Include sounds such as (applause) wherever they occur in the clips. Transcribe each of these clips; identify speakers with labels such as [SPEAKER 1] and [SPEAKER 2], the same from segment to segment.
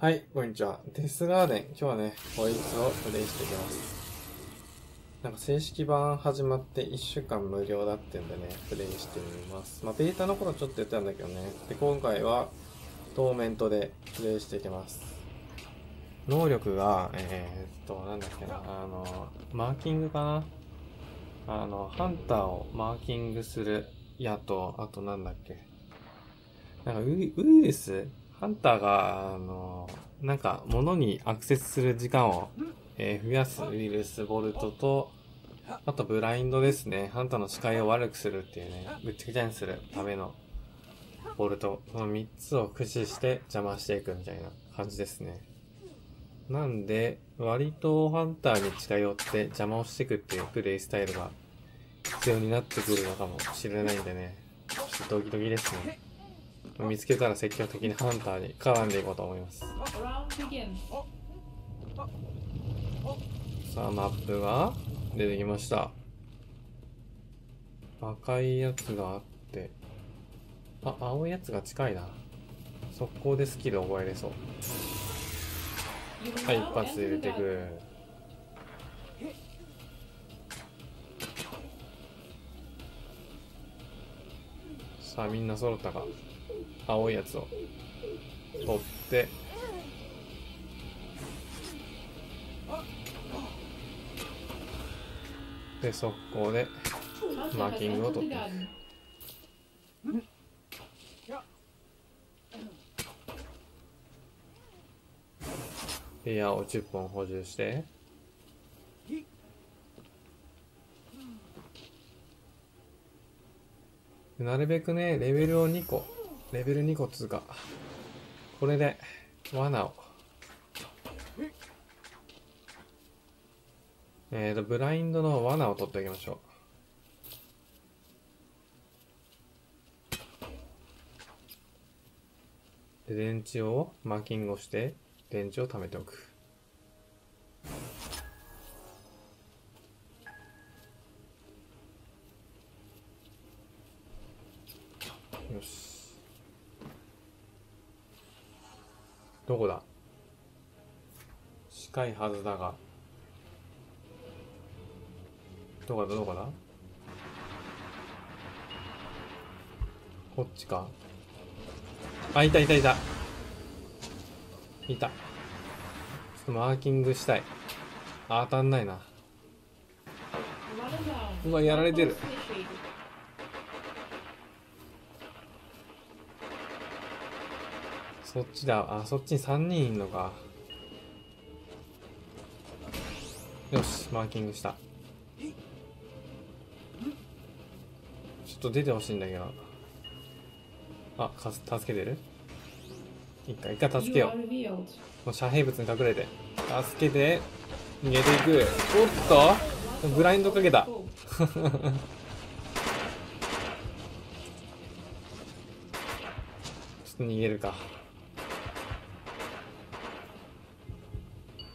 [SPEAKER 1] はい、こんにちは。デスガーデン。今日はね、こいつをプレイしていきます。なんか正式版始まって1週間無料だってんでね、プレイしてみます。まあ、ベータの頃ちょっとやったんだけどね。で、今回は、トーメントでプレイしていきます。能力が、えー、っと、なんだっけな、あの、マーキングかなあの、ハンターをマーキングする矢と、あとなんだっけなんかウイルスハンターが、あの、なんか、物にアクセスする時間を、えー増やすウイルスボルトと、あとブラインドですね。ハンターの視界を悪くするっていうね、ぐっちゃぐちゃにするためのボルト。この3つを駆使して邪魔していくみたいな感じですね。なんで、割とハンターに近寄って邪魔をしていくっていうプレイスタイルが必要になってくるのかもしれないんでね。ちょっとドキドキですね。見つけたら積極的にハンターに絡んでいこうと思います。さあ、マップが出てきました。赤いやつがあって。あ、青いやつが近いな。速攻でスキル覚えれそう。はい、一発入れてく。さあ、みんな揃ったか。青いやつを取って。で、速攻でマーキングを取ってエアを10本補充して。なるべくね、レベルを2個、レベル2個通過。これで、罠を。えーと、ブラインドの罠を取っておきましょう。で、電池をマーキングをして、電池を貯めておく。どこだ？近いはずだが。どこだ？どこだ？こっちかあ、いたいたいた。いた。ちょっとマーキングしたい。あ、当たんないな。うわ、やられてるそっちだ。あ、そっちに3人いんのか。よし、マーキングした。ちょっと出てほしいんだけど。あ、かす、助けてる？一回、一回助けよう。この遮蔽物に隠れて。助けて、逃げていく。おっとブラインドかけた。
[SPEAKER 2] Oh, (laughs)
[SPEAKER 1] ちょっと逃げるか。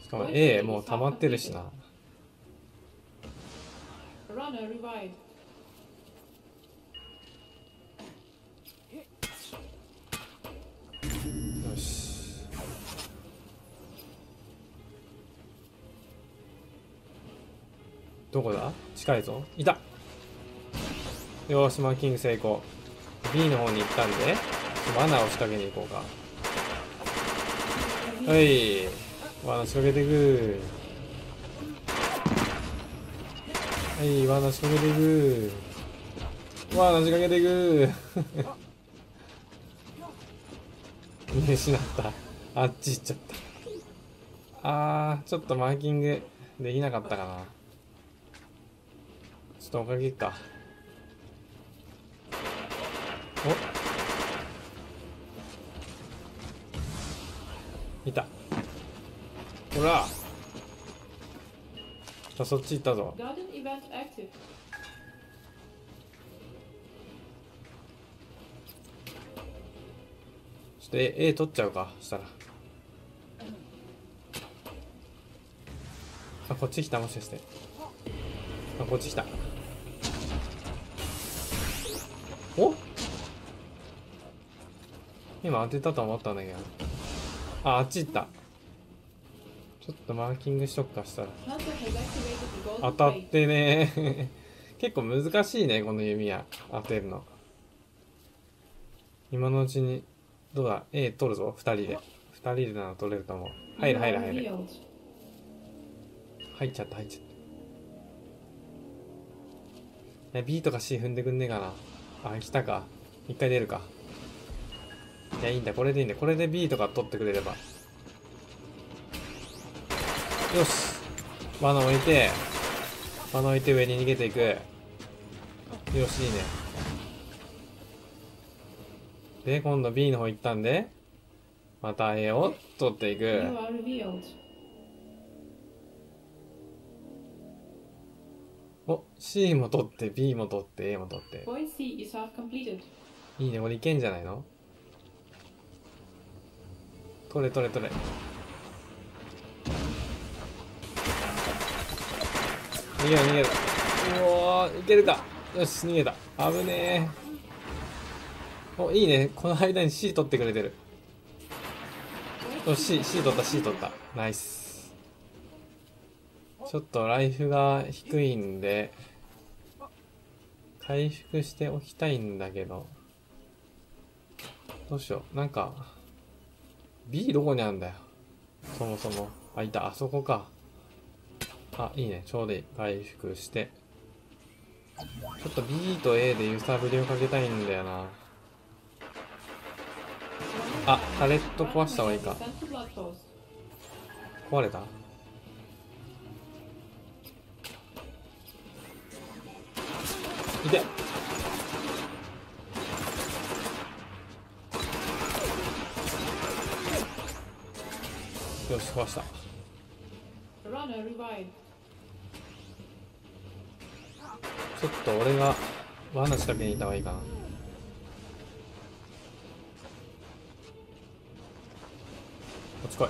[SPEAKER 1] しかも A もう溜まってるしな。よし。どこだ？近いぞ。いたよーし、マーキング成功。B の方に行ったんで、罠を仕掛けに行こうか。はい。罠仕掛けてく。はい、罠仕掛けていく。罠仕掛けていく。(laughs) 見失った。あっち行っちゃった。あー、ちょっとマーキングできなかったかな。ちょっとおかげか。おいた。ほらあ、そっち行ったぞ。ちょっと A, A 取っちゃうか、したら。あ、こっち来た、もしかして。あ、こっち来た。お？今当てたと思ったんだけど。ああっち行ったちょっとマーキングしとくかしたら。当たっ.てね。(laughs) 結構難しいねこの弓矢当てるの。今のうちにどうだ？A 取るぞ2人で。2人でなら取れると思う。入る入る入る.入っちゃった入っちゃった。え B とか C 踏んでくんねえかな。あ来たか。一回出るか。いやいいんだ。これでいいんだ。これで B とか取ってくれればよし。罠置いて罠置いて上に逃げていく。よしいいね。で今度 B の方行ったんでまた A を取っていく.お C も取って B も取って A も取って.いいねこれいけんじゃないの？取れ取れ取れ逃げる逃げるうおーいけるか。よし逃げた。危ねえ。おいいね。この間に C 取ってくれてる。よし C, 取った C 取った。ナイス。ちょっとライフが低いんで回復しておきたいんだけど。どうしよう。なんか B どこにあるんだよ。そもそも。あいた。あそこか。あいいね。ちょうどいい。回復して。ちょっと B と A で揺さぶりをかけたいんだよな。あタレット壊した方がいいか。壊れた？いてよし壊した。ちょっと俺が罠仕掛けに行った方がいいかな。こっち来い。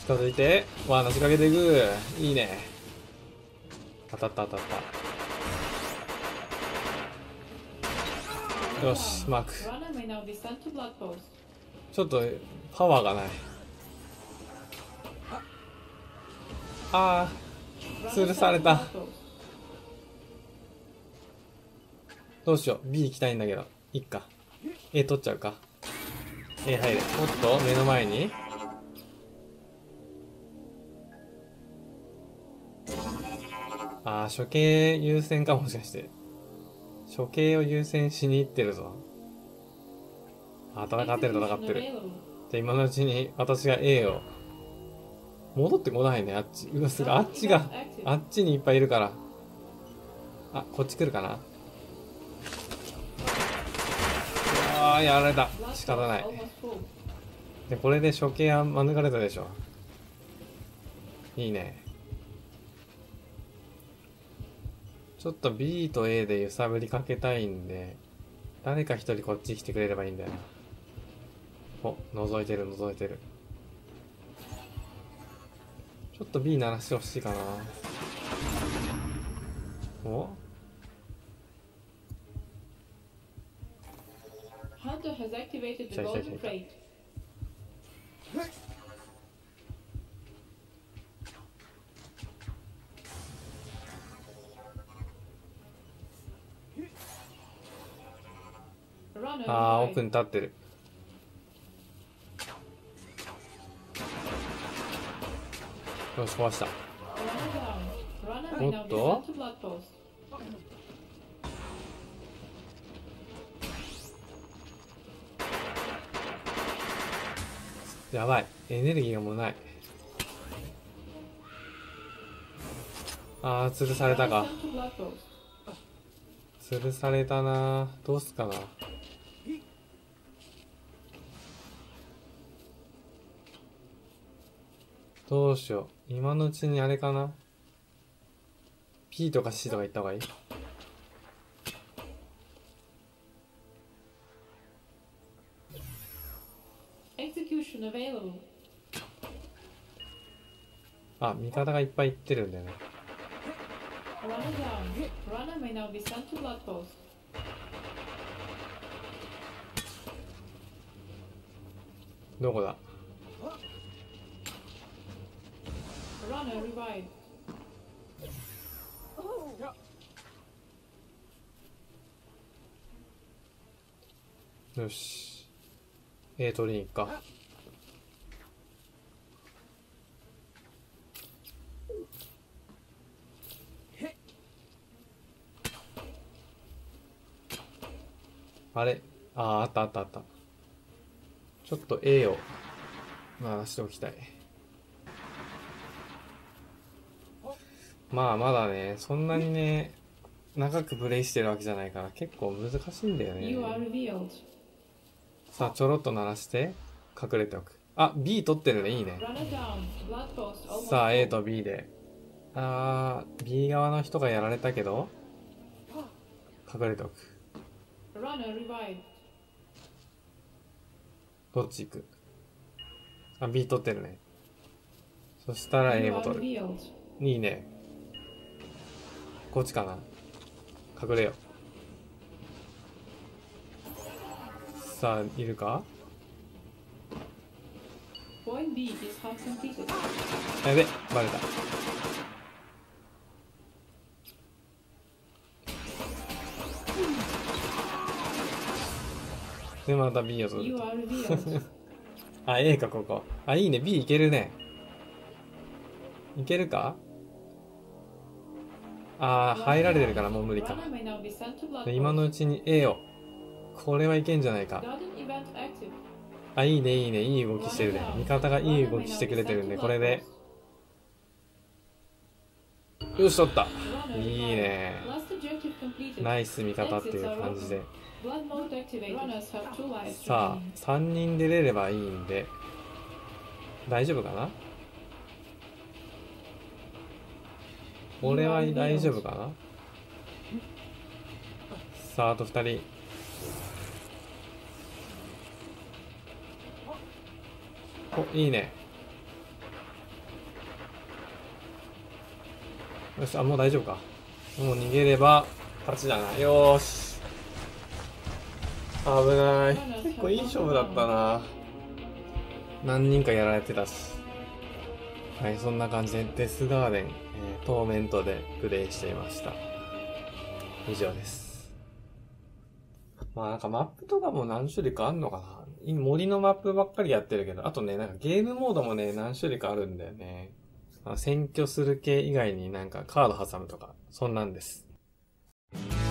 [SPEAKER 1] 近づいて罠仕掛けていく。いいね。当たった当たった。よしマーク。ちょっとパワーがない。ああ吊るされた。どうしよう。B 行きたいんだけど。いっか。A 取っちゃうか。A 入るおっと？目の前に？あー処刑優先かもしかして。処刑を優先しに行ってるぞ。あー戦ってる戦ってる.じゃあ今のうちに私が A を。戻ってこないねあっち。うわすごい。あっちがあっちにいっぱいいるから。あこっち来るかな？ああやられた。仕方ない。でこれで処刑は免れたでしょ。いいね。ちょっと B と A で揺さぶりかけたいんで誰か一人こっち来てくれればいいんだよ。お覗いてる覗いてる。ちょっと B 鳴らしてほしいかな。お？
[SPEAKER 2] Hunter has activated the golden crate.
[SPEAKER 1] あー奥に立ってるよし壊した
[SPEAKER 2] Runner down. Runner
[SPEAKER 1] やばい。エネルギーがもうない。あー吊るされたか。吊るされたな。どうすかな。どうしよう。今のうちにあれかな。P とか C とか行った方がいい。あ、味方がいっぱい行ってるんだよね。どこだ？よし。A 取りに行くか。あれ？ああ、あったあったあった。ちょっと A を鳴らしておきたい。まあまだね、そんなにね、長くプレイしてるわけじゃないから結構難しいんだよね。さあ、ちょろっと鳴らして、隠れておく。あ、B 取ってるね、いいね。さあ、A. と B で。あー、B 側の人がやられたけど、隠れておく。どっち行く？あ、B 取ってるね。そしたら A も取る。いいね。こっちかな？隠れよ。さあ、いるか？やべ、バレた。で、また B を取る. (laughs) あ、A か、ここ。あ、いいね。B いけるね。いけるか？あー、入られてるからもう無理か。今の.うちに A を。これはいけんじゃないか。あ、いいね、いいね。いい動きしてるね。味方がいい動きしてくれてるんで、これで。よし、取った。いいね。ナイス味方っていう感じで。さあ、3人出れればいいんで、大丈夫かな？俺は大丈夫かな？さあ、あと2人。お、いいね。よし、あ、もう大丈夫か。もう逃げれば勝ちだな。よーし。危ない。結構いい勝負だったな。何人かやられてたし。はい、そんな感じでデスガーデン、えートーメントでプレイしていました。以上です。まあなんかマップとかも何種類かあんのかな今森のマップばっかりやってるけど、あとね、なんかゲームモードもね、何種類かあるんだよね。あの占拠する系以外になんかカード挟むとか、そんなんです。Thank you